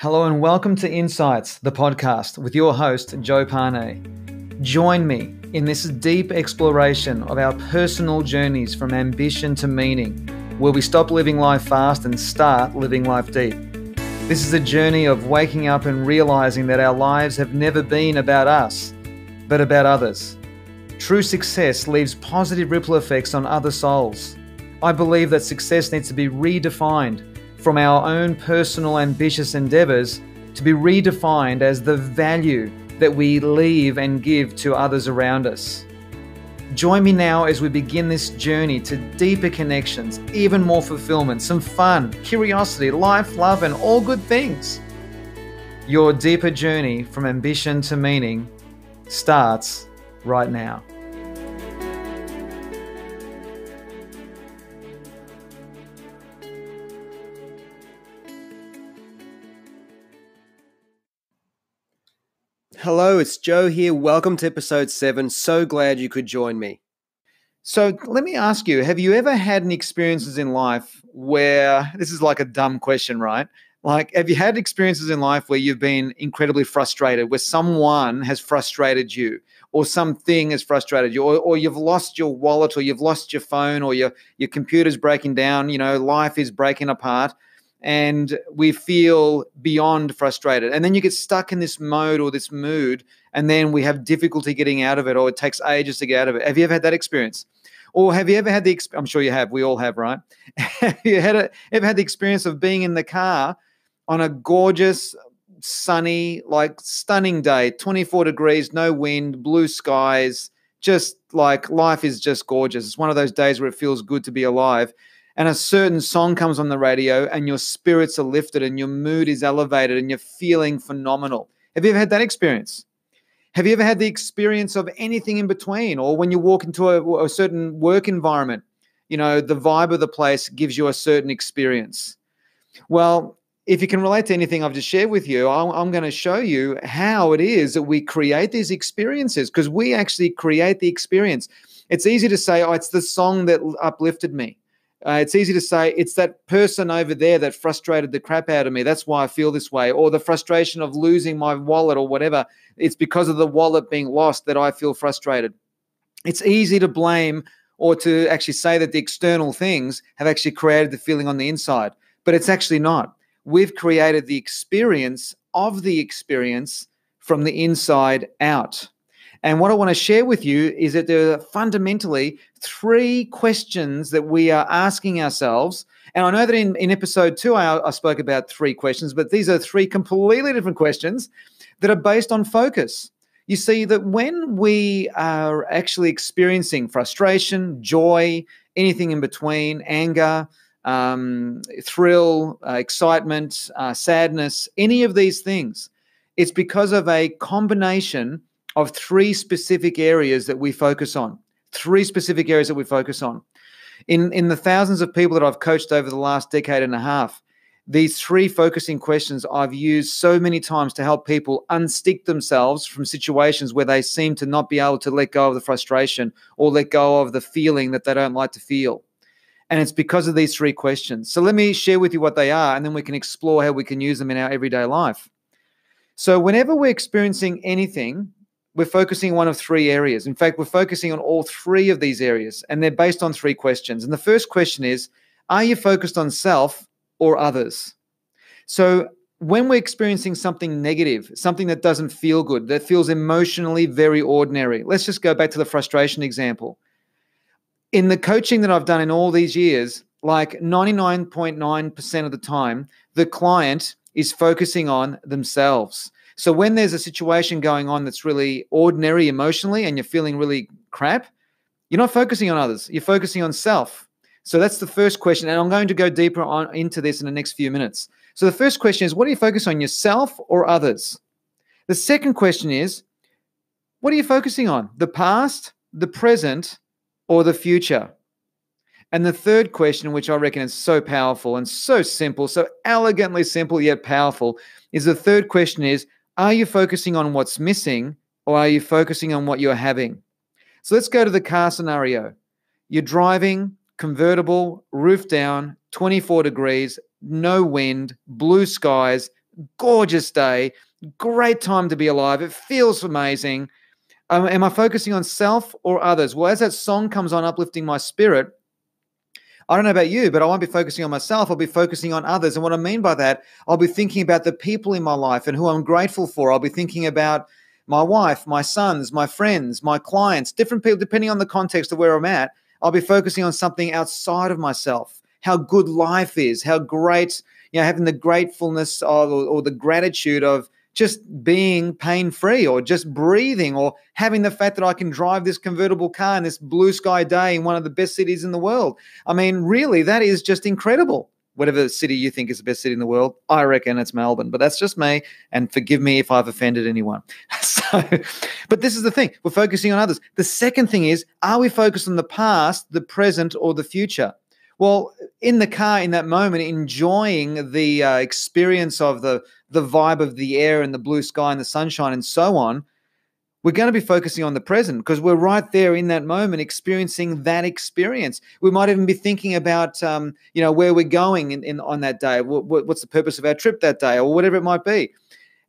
Hello and welcome to Insights, the podcast with your host, Joe Pane. Join me in this deep exploration of our personal journeys from ambition to meaning, where we stop living life fast and start living life deep. This is a journey of waking up and realizing that our lives have never been about us, but about others. True success leaves positive ripple effects on other souls. I believe that success needs to be redefined from our own personal ambitious endeavors to be redefined as the value that we leave and give to others around us. Join me now as we begin this journey to deeper connections, even more fulfillment, some fun, curiosity, life, love, and all good things. Your deeper journey from ambition to meaning starts right now. Hello, it's Joe here. Welcome to episode seven. So glad you could join me. So, let me ask you have you ever had any experiences in life where this is like a dumb question, right? Like, have you had experiences in life where you've been incredibly frustrated, where someone has frustrated you, or something has frustrated you, or, or you've lost your wallet, or you've lost your phone, or your, your computer's breaking down, you know, life is breaking apart, and we feel beyond frustrated. And then you get stuck in this mode or this mood, and then we have difficulty getting out of it, or it takes ages to get out of it. Have you ever had that experience? Or have you ever had the? I'm sure you have. We all have, right? have you had a, ever had the experience of being in the car on a gorgeous, sunny, like stunning day, 24 degrees, no wind, blue skies, just like life is just gorgeous. It's one of those days where it feels good to be alive and a certain song comes on the radio and your spirits are lifted and your mood is elevated and you're feeling phenomenal. Have you ever had that experience? Have you ever had the experience of anything in between or when you walk into a, a certain work environment, you know, the vibe of the place gives you a certain experience? Well, if you can relate to anything I've just shared with you, I'm, going to show you how it is that we create these experiences because we actually create the experience. It's easy to say, oh, it's the song that uplifted me. Uh, it's easy to say it's that person over there that frustrated the crap out of me. That's why I feel this way. Or the frustration of losing my wallet or whatever. It's because of the wallet being lost that I feel frustrated. It's easy to blame or to actually say that the external things have actually created the feeling on the inside, but it's actually not. We've created the experience of the experience from the inside out. And what I want to share with you is that there are fundamentally three questions that we are asking ourselves. And I know that in, in episode two, I, I spoke about three questions, but these are three completely different questions that are based on focus. You see, that when we are actually experiencing frustration, joy, anything in between, anger, um, thrill, uh, excitement, uh, sadness, any of these things, it's because of a combination of three specific areas that we focus on. Three specific areas that we focus on. In, in the thousands of people that I've coached over the last decade and a half, these three focusing questions I've used so many times to help people unstick themselves from situations where they seem to not be able to let go of the frustration or let go of the feeling that they don't like to feel. And it's because of these three questions. So let me share with you what they are, and then we can explore how we can use them in our everyday life. So, whenever we're experiencing anything, we're focusing one of three areas. In fact, we're focusing on all three of these areas, and they're based on three questions. And the first question is Are you focused on self or others? So, when we're experiencing something negative, something that doesn't feel good, that feels emotionally very ordinary, let's just go back to the frustration example. In the coaching that I've done in all these years, like 99.9% of the time, the client is focusing on themselves. So when there's a situation going on that's really ordinary emotionally and you're feeling really crap, you're not focusing on others. You're focusing on self. So that's the first question. And I'm going to go deeper on into this in the next few minutes. So the first question is what do you focus on, yourself or others? The second question is what are you focusing on? The past, the present, or the future? And the third question, which I reckon is so powerful and so simple, so elegantly simple yet powerful, is the third question is are you focusing on what's missing or are you focusing on what you're having? So let's go to the car scenario. You're driving, convertible, roof down, 24 degrees, no wind, blue skies, gorgeous day, great time to be alive. It feels amazing. Um, am I focusing on self or others? Well, as that song comes on, uplifting my spirit, I don't know about you, but I won't be focusing on myself. I'll be focusing on others. And what I mean by that, I'll be thinking about the people in my life and who I'm grateful for. I'll be thinking about my wife, my sons, my friends, my clients, different people, depending on the context of where I'm at. I'll be focusing on something outside of myself, how good life is, how great, you know, having the gratefulness of, or, or the gratitude of just being pain free or just breathing or having the fact that I can drive this convertible car in this blue sky day in one of the best cities in the world. I mean, really, that is just incredible. Whatever city you think is the best city in the world, I reckon it's Melbourne, but that's just me. And forgive me if I've offended anyone. So, but this is the thing we're focusing on others. The second thing is, are we focused on the past, the present, or the future? Well, in the car in that moment, enjoying the uh, experience of the the vibe of the air and the blue sky and the sunshine and so on, we're going to be focusing on the present because we're right there in that moment experiencing that experience. We might even be thinking about, um, you know, where we're going in, in on that day. What, what's the purpose of our trip that day, or whatever it might be.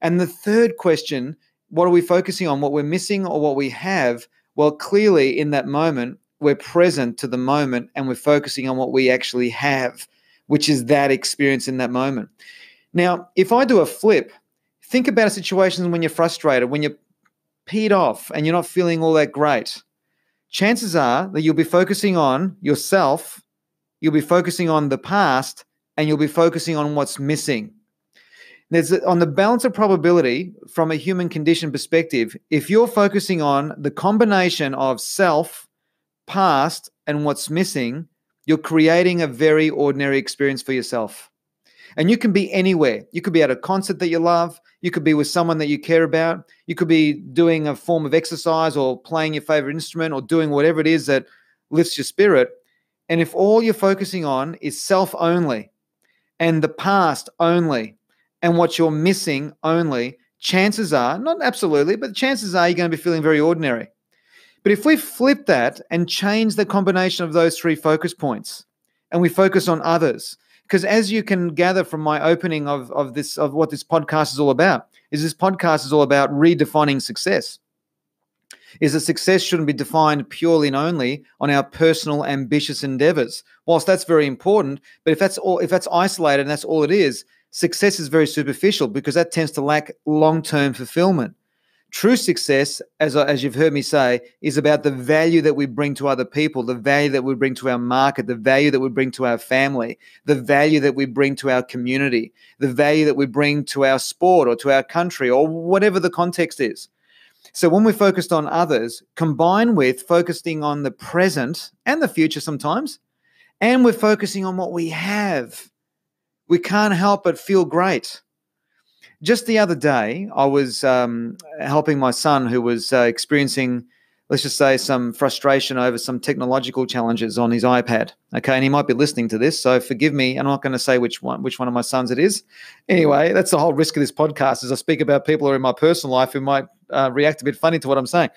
And the third question: What are we focusing on? What we're missing or what we have? Well, clearly in that moment, we're present to the moment and we're focusing on what we actually have, which is that experience in that moment. Now, if I do a flip, think about a situation when you're frustrated, when you're peed off and you're not feeling all that great. Chances are that you'll be focusing on yourself, you'll be focusing on the past, and you'll be focusing on what's missing. There's on the balance of probability from a human condition perspective, if you're focusing on the combination of self, past, and what's missing, you're creating a very ordinary experience for yourself. And you can be anywhere. You could be at a concert that you love. You could be with someone that you care about. You could be doing a form of exercise or playing your favorite instrument or doing whatever it is that lifts your spirit. And if all you're focusing on is self only and the past only and what you're missing only, chances are, not absolutely, but chances are you're going to be feeling very ordinary. But if we flip that and change the combination of those three focus points and we focus on others, because as you can gather from my opening of, of this of what this podcast is all about is this podcast is all about redefining success. Is that success shouldn't be defined purely and only on our personal ambitious endeavors. Whilst that's very important but if that's all if that's isolated and that's all it is success is very superficial because that tends to lack long-term fulfillment True success, as, as you've heard me say, is about the value that we bring to other people, the value that we bring to our market, the value that we bring to our family, the value that we bring to our community, the value that we bring to our sport or to our country or whatever the context is. So when we're focused on others, combined with focusing on the present and the future sometimes, and we're focusing on what we have, we can't help but feel great just the other day, I was um, helping my son who was uh, experiencing, let's just say, some frustration over some technological challenges on his iPad. Okay, and he might be listening to this, so forgive me. I'm not going to say which one, which one of my sons it is. Anyway, that's the whole risk of this podcast. As I speak about people who are in my personal life who might uh, react a bit funny to what I'm saying.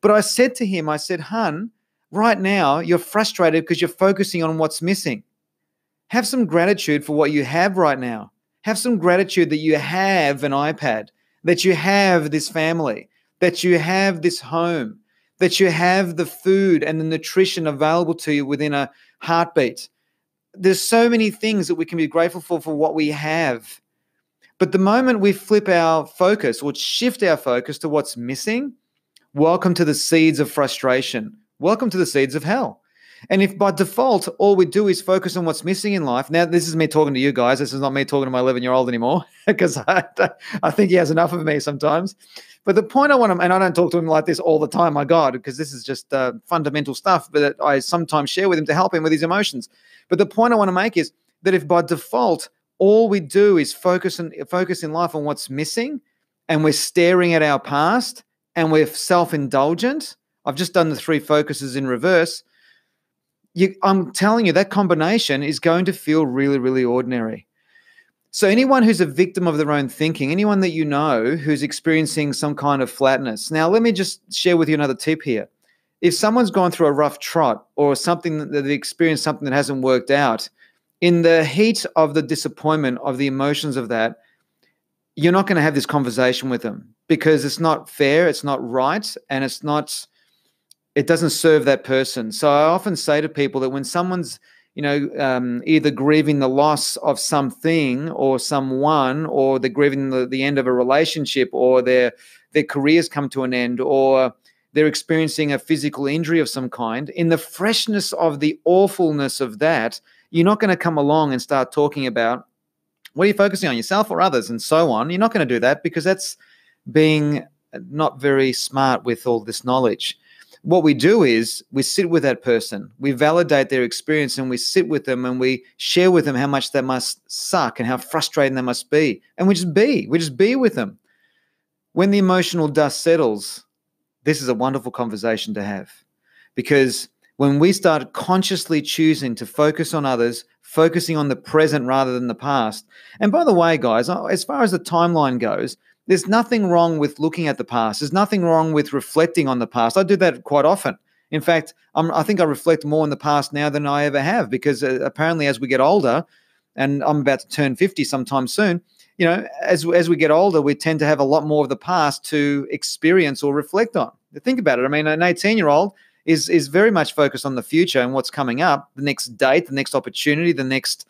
But I said to him, I said, "Hun, right now you're frustrated because you're focusing on what's missing. Have some gratitude for what you have right now." Have some gratitude that you have an iPad, that you have this family, that you have this home, that you have the food and the nutrition available to you within a heartbeat. There's so many things that we can be grateful for for what we have. But the moment we flip our focus or shift our focus to what's missing, welcome to the seeds of frustration. Welcome to the seeds of hell. And if by default all we do is focus on what's missing in life, now this is me talking to you guys. This is not me talking to my 11 year old anymore because I, I think he has enough of me sometimes. But the point I want to, and I don't talk to him like this all the time, my God, because this is just uh, fundamental stuff that I sometimes share with him to help him with his emotions. But the point I want to make is that if by default all we do is focus and focus in life on what's missing, and we're staring at our past, and we're self-indulgent. I've just done the three focuses in reverse you, I'm telling you, that combination is going to feel really, really ordinary. So, anyone who's a victim of their own thinking, anyone that you know who's experiencing some kind of flatness. Now, let me just share with you another tip here. If someone's gone through a rough trot or something that they've experienced something that hasn't worked out, in the heat of the disappointment of the emotions of that, you're not going to have this conversation with them because it's not fair, it's not right, and it's not, it doesn't serve that person. So I often say to people that when someone's, you know, um, either grieving the loss of something or someone, or they're grieving the, the end of a relationship, or their their careers come to an end, or they're experiencing a physical injury of some kind, in the freshness of the awfulness of that, you're not going to come along and start talking about what are you focusing on, yourself or others, and so on. You're not going to do that because that's being not very smart with all this knowledge. What we do is we sit with that person, we validate their experience, and we sit with them and we share with them how much that must suck and how frustrating they must be. And we just be, we just be with them. When the emotional dust settles, this is a wonderful conversation to have because when we start consciously choosing to focus on others, focusing on the present rather than the past. And by the way, guys, oh, as far as the timeline goes, there's nothing wrong with looking at the past. There's nothing wrong with reflecting on the past. I do that quite often. In fact, I'm, i think I reflect more on the past now than I ever have because uh, apparently, as we get older, and I'm about to turn 50 sometime soon, you know, as as we get older, we tend to have a lot more of the past to experience or reflect on. Think about it. I mean, an 18 year old is is very much focused on the future and what's coming up, the next date, the next opportunity, the next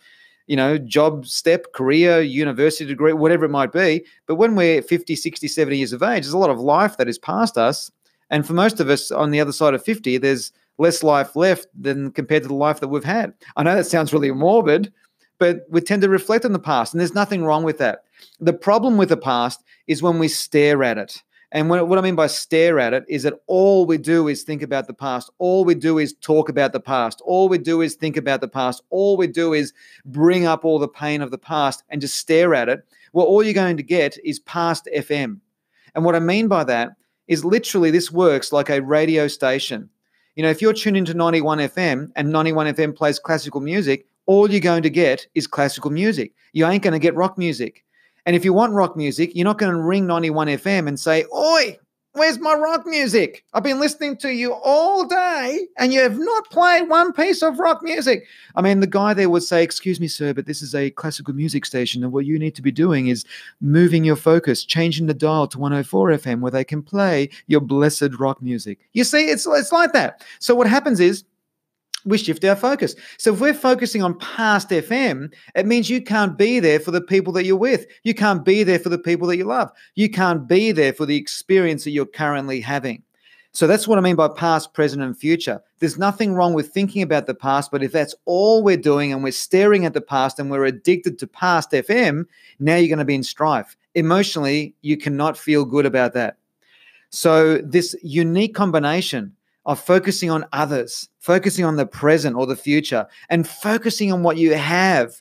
you know job step career university degree whatever it might be but when we're 50 60 70 years of age there's a lot of life that is past us and for most of us on the other side of 50 there's less life left than compared to the life that we've had i know that sounds really morbid but we tend to reflect on the past, and there's nothing wrong with that. The problem with the past is when we stare at it. And what I mean by stare at it is that all we do is think about the past. All we do is talk about the past. All we do is think about the past. All we do is bring up all the pain of the past and just stare at it. Well, all you're going to get is past FM. And what I mean by that is literally this works like a radio station. You know, if you're tuned into 91 FM and 91 FM plays classical music, all you're going to get is classical music. You ain't going to get rock music. And if you want rock music, you're not going to ring 91 FM and say, Oi, where's my rock music? I've been listening to you all day and you have not played one piece of rock music. I mean, the guy there would say, Excuse me, sir, but this is a classical music station. And what you need to be doing is moving your focus, changing the dial to 104 FM where they can play your blessed rock music. You see, it's, it's like that. So what happens is, we shift our focus. So if we're focusing on past FM, it means you can't be there for the people that you're with. You can't be there for the people that you love. You can't be there for the experience that you're currently having. So that's what I mean by past, present, and future. There's nothing wrong with thinking about the past, but if that's all we're doing and we're staring at the past and we're addicted to past FM, now you're going to be in strife. Emotionally, you cannot feel good about that. So, this unique combination of focusing on others, focusing on the present or the future, and focusing on what you have,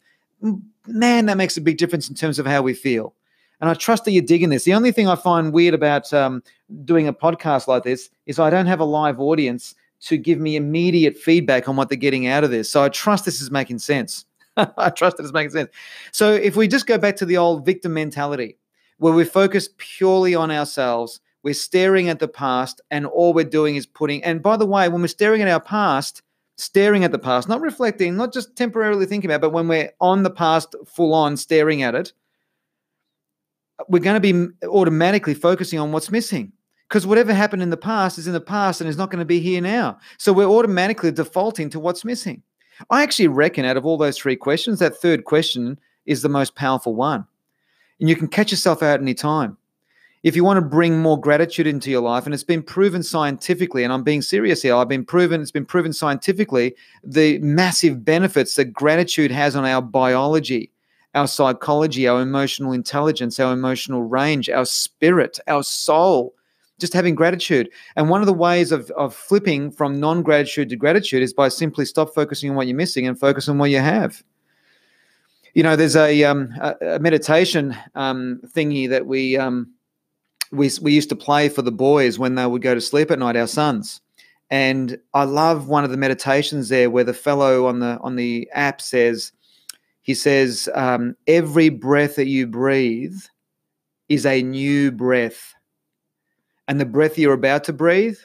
man, that makes a big difference in terms of how we feel. And I trust that you're digging this. The only thing I find weird about um, doing a podcast like this is I don't have a live audience to give me immediate feedback on what they're getting out of this. So I trust this is making sense. I trust that it's making sense. So if we just go back to the old victim mentality, where we focus purely on ourselves we're staring at the past, and all we're doing is putting. And by the way, when we're staring at our past, staring at the past, not reflecting, not just temporarily thinking about, but when we're on the past full on staring at it, we're going to be automatically focusing on what's missing because whatever happened in the past is in the past and is not going to be here now. So we're automatically defaulting to what's missing. I actually reckon out of all those three questions, that third question is the most powerful one. And you can catch yourself out any time if you want to bring more gratitude into your life, and it's been proven scientifically, and I'm being serious here, I've been proven, it's been proven scientifically the massive benefits that gratitude has on our biology, our psychology, our emotional intelligence, our emotional range, our spirit, our soul. Just having gratitude. And one of the ways of, of flipping from non gratitude to gratitude is by simply stop focusing on what you're missing and focus on what you have. You know, there's a, um, a, meditation um, thingy that we, um, we we used to play for the boys when they would go to sleep at night, our sons. And I love one of the meditations there where the fellow on the on the app says, he says, um, every breath that you breathe is a new breath. And the breath you're about to breathe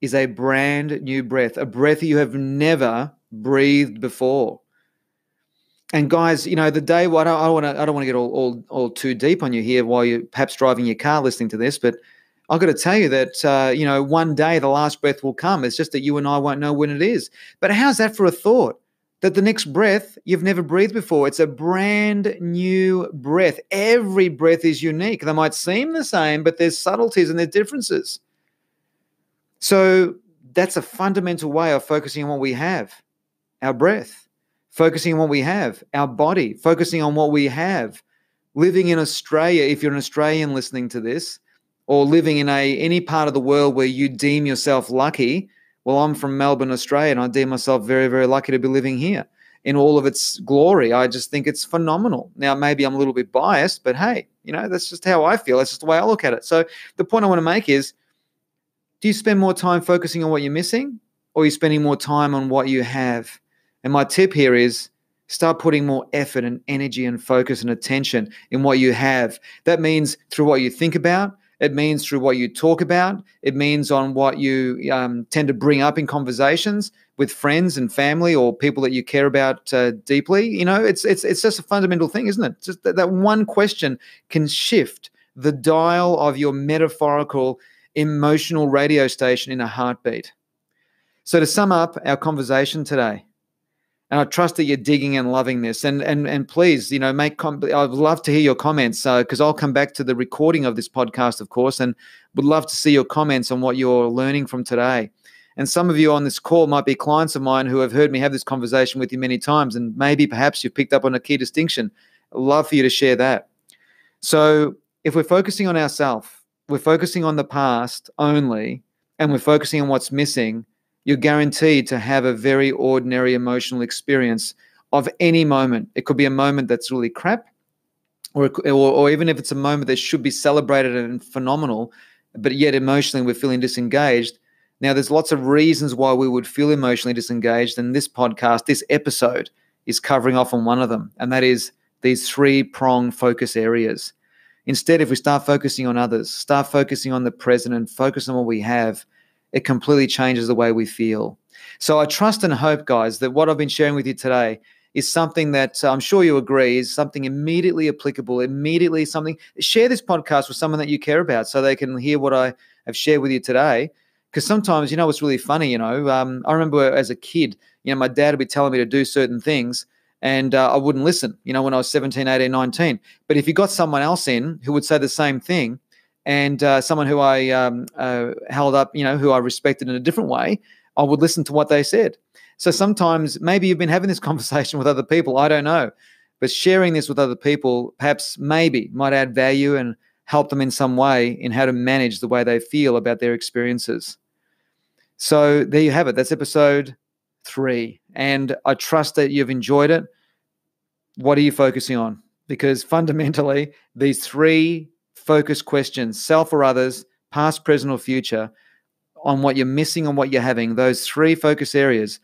is a brand new breath, a breath you have never breathed before. And guys, you know, the day I don't want to I don't want to get all, all all too deep on you here while you're perhaps driving your car listening to this, but I've got to tell you that uh, you know one day the last breath will come. It's just that you and I won't know when it is. But how's that for a thought? That the next breath you've never breathed before. It's a brand new breath. Every breath is unique. They might seem the same, but there's subtleties and there's differences. So that's a fundamental way of focusing on what we have, our breath focusing on what we have, our body, focusing on what we have. Living in Australia, if you're an Australian listening to this, or living in a any part of the world where you deem yourself lucky, well, I'm from Melbourne, Australia, and I deem myself very, very lucky to be living here in all of its glory. I just think it's phenomenal. Now, maybe I'm a little bit biased, but hey, you know, that's just how I feel. That's just the way I look at it. So the point I want to make is do you spend more time focusing on what you're missing or are you spending more time on what you have? And my tip here is start putting more effort and energy and focus and attention in what you have. That means through what you think about, it means through what you talk about, it means on what you um, tend to bring up in conversations with friends and family or people that you care about uh, deeply. You know, it's it's it's just a fundamental thing, isn't it? Just that, that one question can shift the dial of your metaphorical emotional radio station in a heartbeat. So to sum up our conversation today, and I trust that you're digging and loving this. And and and please, you know, make. Com- I'd love to hear your comments because uh, I'll come back to the recording of this podcast, of course, and would love to see your comments on what you're learning from today. And some of you on this call might be clients of mine who have heard me have this conversation with you many times, and maybe perhaps you've picked up on a key distinction. I'd love for you to share that. So, if we're focusing on ourselves, we're focusing on the past only, and we're focusing on what's missing, you're guaranteed to have a very ordinary emotional experience of any moment. It could be a moment that's really crap, or, or, or even if it's a moment that should be celebrated and phenomenal, but yet emotionally we're feeling disengaged. Now, there's lots of reasons why we would feel emotionally disengaged, and this podcast, this episode, is covering off on one of them, and that is these three prong focus areas. Instead, if we start focusing on others, start focusing on the present, and focus on what we have, it completely changes the way we feel. So I trust and hope, guys, that what I've been sharing with you today is something that uh, I'm sure you agree is something immediately applicable, immediately something. Share this podcast with someone that you care about so they can hear what I have shared with you today. Because sometimes, you know, it's really funny, you know. Um, I remember as a kid, you know, my dad would be telling me to do certain things and uh, I wouldn't listen, you know, when I was 17, 18, 19. But if you got someone else in who would say the same thing, and uh, someone who I um, uh, held up, you know, who I respected in a different way, I would listen to what they said. So sometimes maybe you've been having this conversation with other people, I don't know, but sharing this with other people perhaps maybe might add value and help them in some way in how to manage the way they feel about their experiences. So there you have it. That's episode three. And I trust that you've enjoyed it. What are you focusing on? Because fundamentally, these three focus questions, self or others, past, present, or future, on what you're missing and what you're having. Those three focus areas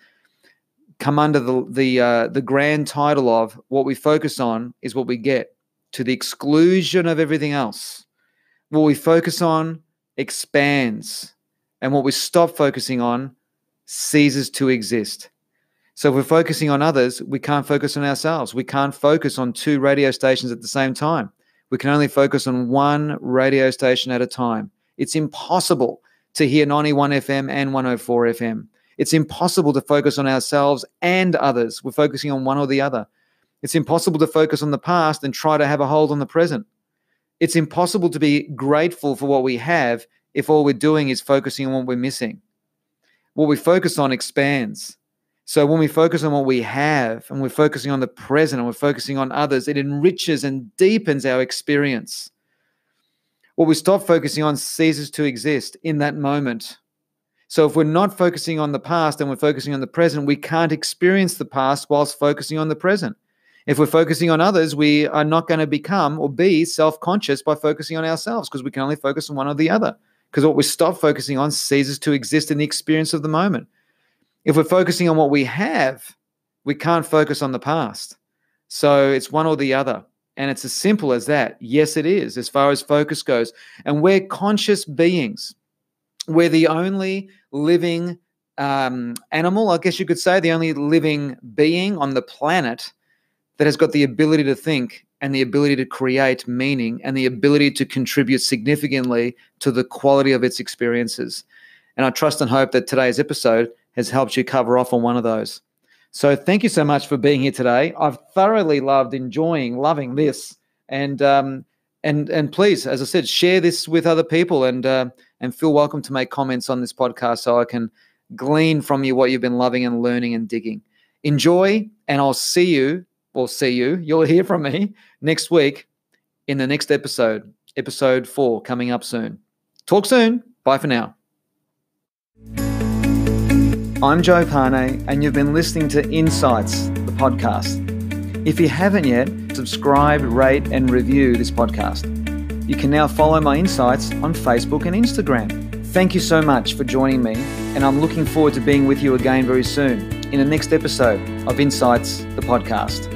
come under the the uh, the grand title of what we focus on is what we get, to the exclusion of everything else. What we focus on expands, and what we stop focusing on ceases to exist. So if we're focusing on others, we can't focus on ourselves. We can't focus on two radio stations at the same time. We can only focus on one radio station at a time. It's impossible to hear 91 FM and 104 FM. It's impossible to focus on ourselves and others. We're focusing on one or the other. It's impossible to focus on the past and try to have a hold on the present. It's impossible to be grateful for what we have if all we're doing is focusing on what we're missing. What we focus on expands. So when we focus on what we have and we're focusing on the present and we're focusing on others, it enriches and deepens our experience. What we stop focusing on ceases to exist in that moment. So if we're not focusing on the past and we're focusing on the present, we can't experience the past whilst focusing on the present. If we're focusing on others, we are not going to become or be self conscious by focusing on ourselves because we can only focus on one or the other. Because what we stop focusing on ceases to exist in the experience of the moment. If we're focusing on what we have, we can't focus on the past. So it's one or the other. And it's as simple as that. Yes, it is, as far as focus goes. And we're conscious beings. We're the only living um, animal, I guess you could say, the only living being on the planet that has got the ability to think and the ability to create meaning and the ability to contribute significantly to the quality of its experiences. And I trust and hope that today's episode has helped you cover off on one of those. So thank you so much for being here today. I've thoroughly loved, enjoying, loving this, and um, and and please, as I said, share this with other people, and uh, and feel welcome to make comments on this podcast so I can glean from you what you've been loving and learning and digging. Enjoy, and I'll see you. We'll see you. You'll hear from me next week in the next episode, episode four, coming up soon. Talk soon. Bye for now. I'm Joe Pane, and you've been listening to Insights, the podcast. If you haven't yet, subscribe, rate, and review this podcast. You can now follow my insights on Facebook and Instagram. Thank you so much for joining me, and I'm looking forward to being with you again very soon in the next episode of Insights, the podcast.